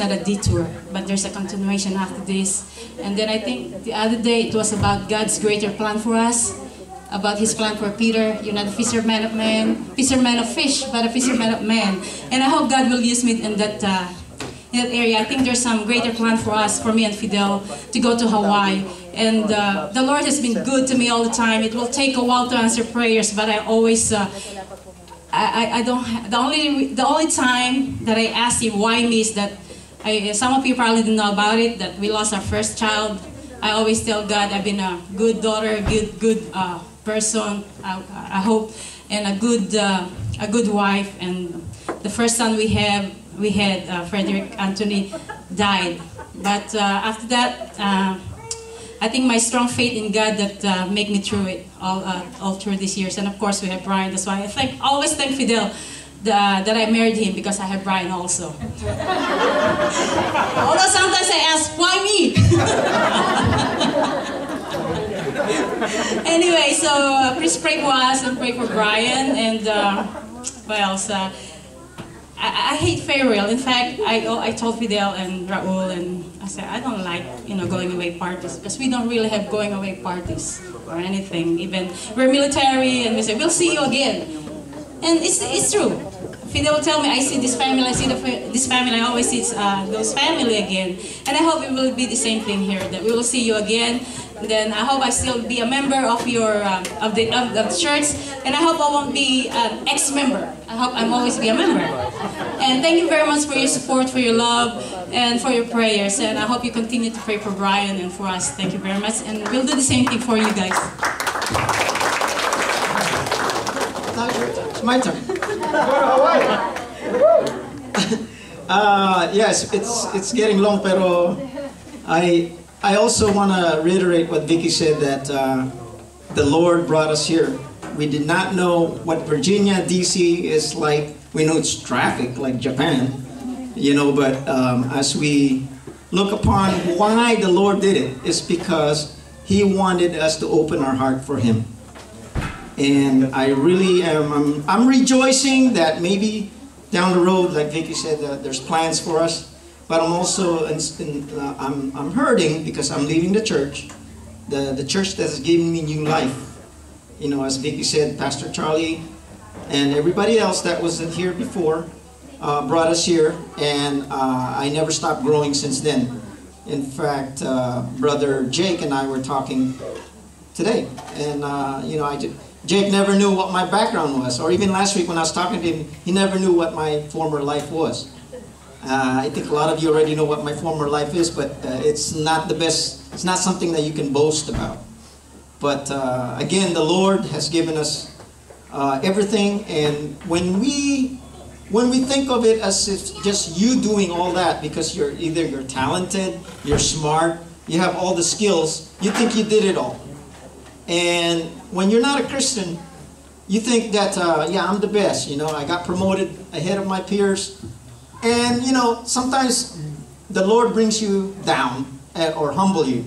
not a detour, but there's a continuation after this. And then I think the other day it was about God's greater plan for us, about His plan for Peter. You're not a fisherman of men, fisherman of fish, but a fisherman of men. And I hope God will use me in that. Uh, in that area, I think there's some greater plan for us, for me and Fidel, to go to Hawaii. And uh, the Lord has been good to me all the time. It will take a while to answer prayers, but I always uh, I, I don't the only the only time that I ask him why me is that I, some of you probably didn't know about it that we lost our first child. I always tell God I've been a good daughter, good good uh, person. I, I, hope and a good uh, a good wife. And the first son we have we had uh, Frederick Anthony died, but uh, after that uh, I think my strong faith in God that uh, make me through it all, uh, all through these years. And of course, we have Brian. That's why I thank, always thank Fidel the, that I married him because I have Brian also. Although sometimes I ask, why me? anyway, so uh, please pray for us and pray for Brian and uh, what else? Uh, I, I hate farewell. In fact, I, oh, I told Fidel and Raul and I said, I don't like, you know, going away parties because we don't really have going away parties or anything. Even we're military and we say, we'll see you again. And it's, it's true. Fidel will tell me, I see this family, I see the, this family, I always see uh, those family again. And I hope it will be the same thing here, that we will see you again then I hope I still be a member of your um, of the of, the church, and I hope I won't be an ex-member. I hope I'm always be a member. And thank you very much for your support, for your love, and for your prayers. And I hope you continue to pray for Brian and for us. Thank you very much, and we'll do the same thing for you guys. It's my turn. uh, yes, it's it's getting long, pero I I also want to reiterate what Vicky said that uh, the Lord brought us here. We did not know what Virginia, D.C. is like. We know it's traffic like Japan, you know, but um, as we look upon why the Lord did it, it's because He wanted us to open our heart for Him. And I really am, I'm, I'm rejoicing that maybe down the road, like Vicky said, uh, there's plans for us but I'm also in, uh, I'm, I'm hurting because I'm leaving the church, the, the church that has given me new life. You know, as Vicky said, Pastor Charlie and everybody else that was here before uh, brought us here, and uh, I never stopped growing since then. In fact, uh, Brother Jake and I were talking today, and uh, you know, I Jake never knew what my background was, or even last week when I was talking to him, he never knew what my former life was. Uh, I think a lot of you already know what my former life is, but uh, it's not the best, it's not something that you can boast about. But uh, again, the Lord has given us uh, everything, and when we when we think of it as if just you doing all that because you're either you're talented, you're smart, you have all the skills, you think you did it all. And when you're not a Christian, you think that uh, yeah, I'm the best. You know, I got promoted ahead of my peers. And you know, sometimes the Lord brings you down or humble you.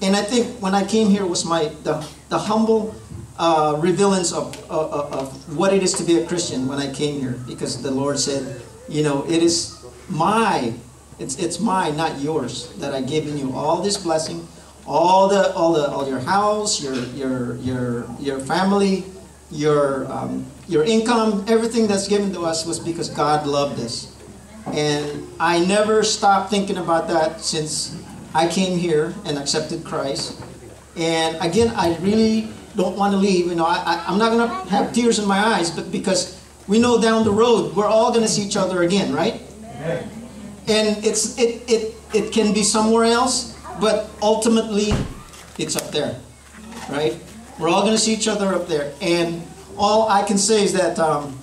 And I think when I came here was my the, the humble uh, revealance of, of, of what it is to be a Christian when I came here because the Lord said, you know, it is my, it's, it's mine, not yours, that I've given you all this blessing, all the all the all your house, your your your your family, your um, your income, everything that's given to us was because God loved us. And I never stopped thinking about that since I came here and accepted Christ. And again, I really don't want to leave. You know, I, I, am not going to have tears in my eyes, but because we know down the road we're all going to see each other again, right? Amen. And it's it it it can be somewhere else, but ultimately, it's up there, right? We're all going to see each other up there, and all I can say is that um,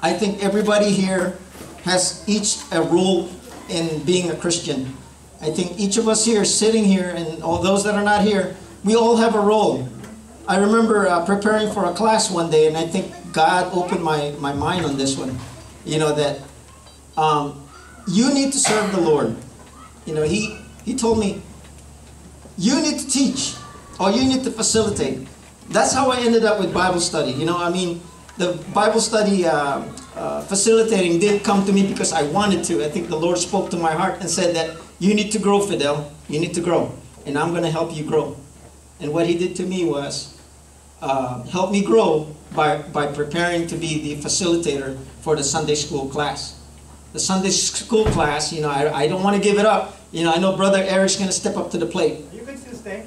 I think everybody here has each a role in being a Christian. I think each of us here, sitting here, and all those that are not here, we all have a role. I remember uh, preparing for a class one day, and I think God opened my, my mind on this one. You know, that um, you need to serve the Lord. You know, he, he told me, you need to teach, or you need to facilitate. That's how I ended up with Bible study. You know, I mean, the Bible study uh, uh, facilitating didn't come to me because I wanted to. I think the Lord spoke to my heart and said that you need to grow, Fidel. You need to grow, and I'm going to help you grow. And what He did to me was uh, help me grow by, by preparing to be the facilitator for the Sunday school class. The Sunday school class, you know, I, I don't want to give it up. You know, I know Brother Eric's going to step up to the plate. You can still stay.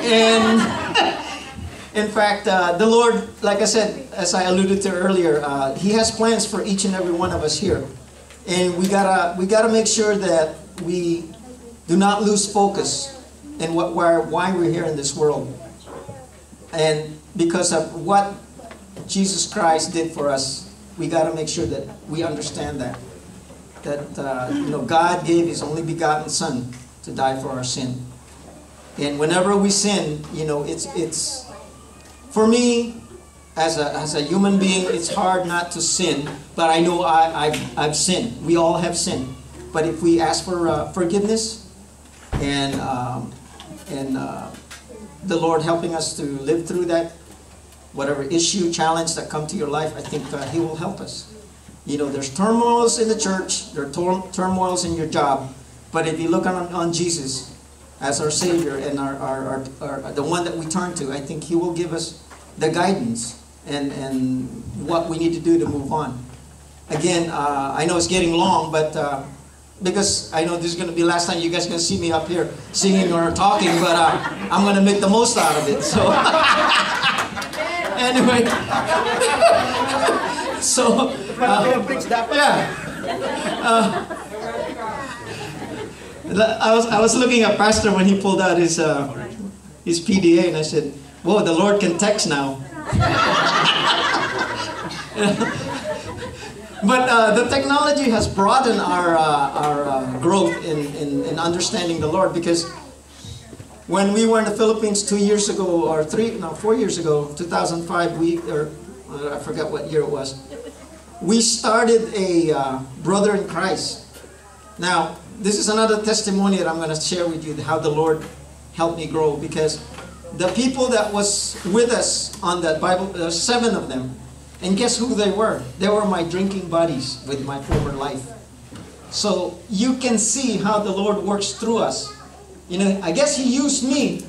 And in fact, uh, the Lord, like I said, as I alluded to earlier, uh, He has plans for each and every one of us here, and we gotta we gotta make sure that we do not lose focus in what why, why we're here in this world, and because of what Jesus Christ did for us, we gotta make sure that we understand that that uh, you know God gave His only begotten Son to die for our sin. And whenever we sin, you know, it's it's for me as a as a human being, it's hard not to sin. But I know I I've, I've sinned. We all have sinned. But if we ask for uh, forgiveness and um, and uh, the Lord helping us to live through that, whatever issue, challenge that come to your life, I think uh, He will help us. You know, there's turmoils in the church, there are tur- turmoils in your job, but if you look on, on Jesus as our Savior and our, our, our, our, the one that we turn to, I think He will give us the guidance and, and what we need to do to move on. Again, uh, I know it's getting long, but uh, because I know this is going to be last time you guys can see me up here singing or talking, but uh, I'm going to make the most out of it. So, anyway, so uh, yeah. I was I was looking at Pastor when he pulled out his uh, his PDA, and I said, "Whoa, the Lord can text now." but uh, the technology has broadened our uh, our uh, growth in, in, in understanding the Lord because when we were in the Philippines two years ago or three no four years ago, 2005, we or I forgot what year it was. We started a uh, brother in Christ. Now this is another testimony that I'm going to share with you how the Lord helped me grow because the people that was with us on that Bible, there's seven of them, and guess who they were? They were my drinking buddies with my former life. So you can see how the Lord works through us. You know, I guess He used me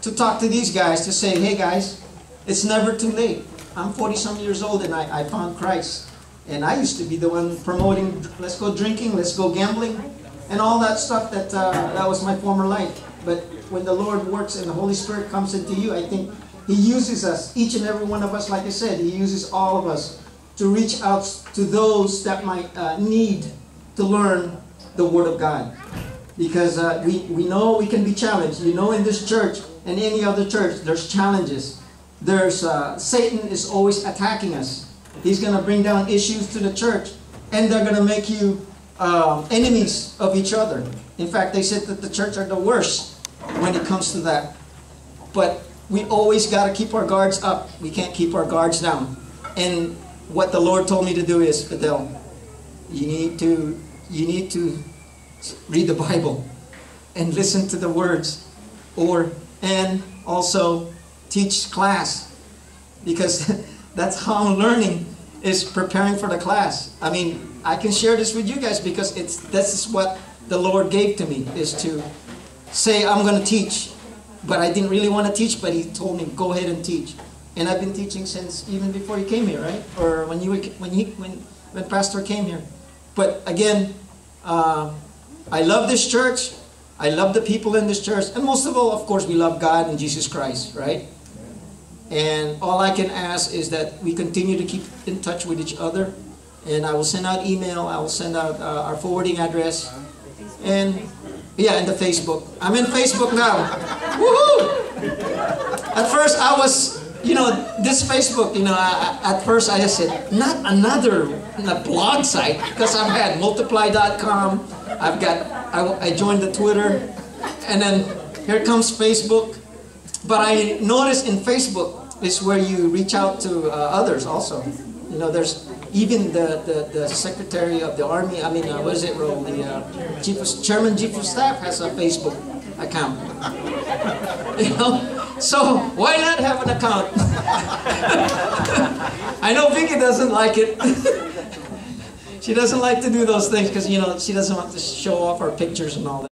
to talk to these guys to say, hey guys, it's never too late. I'm 40 some years old and I, I found Christ. And I used to be the one promoting, let's go drinking, let's go gambling and all that stuff that uh, that was my former life. But when the Lord works and the Holy Spirit comes into you, I think He uses us, each and every one of us, like I said, He uses all of us to reach out to those that might uh, need to learn the Word of God. Because uh, we, we know we can be challenged. You know, in this church and any other church, there's challenges. There's uh, Satan is always attacking us. He's going to bring down issues to the church, and they're going to make you uh, enemies of each other. In fact, they said that the church are the worst when it comes to that. But we always got to keep our guards up. We can't keep our guards down. And what the Lord told me to do is, Fidel, you need to you need to read the Bible and listen to the words, or and also teach class because that's how I'm learning is preparing for the class. I mean, I can share this with you guys because it's this is what the Lord gave to me is to say I'm going to teach, but I didn't really want to teach, but He told me go ahead and teach, and I've been teaching since even before you came here, right? Or when you when he when when Pastor came here. But again, uh, I love this church. I love the people in this church, and most of all, of course, we love God and Jesus Christ, right? And all I can ask is that we continue to keep in touch with each other and I will send out email. I will send out uh, our forwarding address, and yeah, and the Facebook. I'm in Facebook now. Woohoo! At first, I was, you know, this Facebook. You know, I, at first I said, not another blog site because I've had multiply.com. I've got, I, I joined the Twitter, and then here comes Facebook. But I noticed in Facebook is where you reach out to uh, others also. You know, there's even the, the, the secretary of the army, I mean, uh, what is it, role? The uh, chief of, chairman chief of staff has a Facebook account. you know, so why not have an account? I know Vicky doesn't like it. she doesn't like to do those things because you know she doesn't want to show off our pictures and all that.